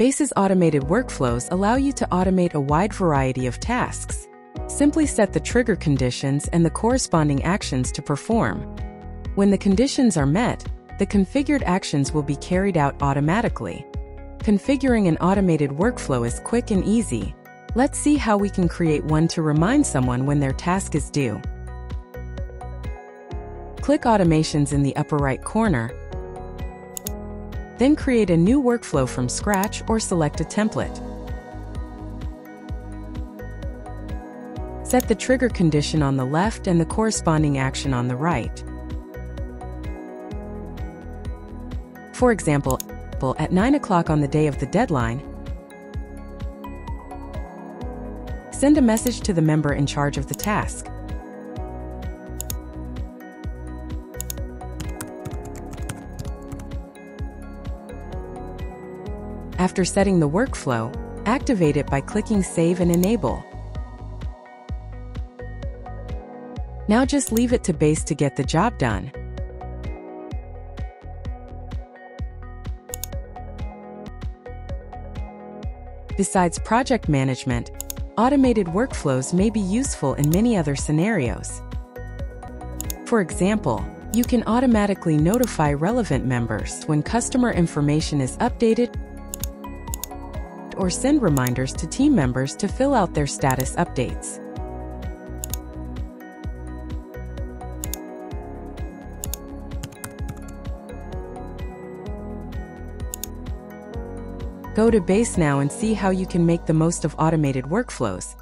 Base's automated workflows allow you to automate a wide variety of tasks. Simply set the trigger conditions and the corresponding actions to perform. When the conditions are met, the configured actions will be carried out automatically. Configuring an automated workflow is quick and easy. Let's see how we can create one to remind someone when their task is due. Click Automations in the upper right corner, then create a new workflow from scratch or select a template. Set the trigger condition on the left and the corresponding action on the right. For example, at 9 o'clock on the day of the deadline, send a message to the member in charge of the task. After setting the workflow, activate it by clicking Save and Enable. Now just leave it to Base to get the job done. Besides project management, automated workflows may be useful in many other scenarios. For example, you can automatically notify relevant members when customer information is updated or send reminders to team members to fill out their status updates. Go to Base now and see how you can make the most of automated workflows.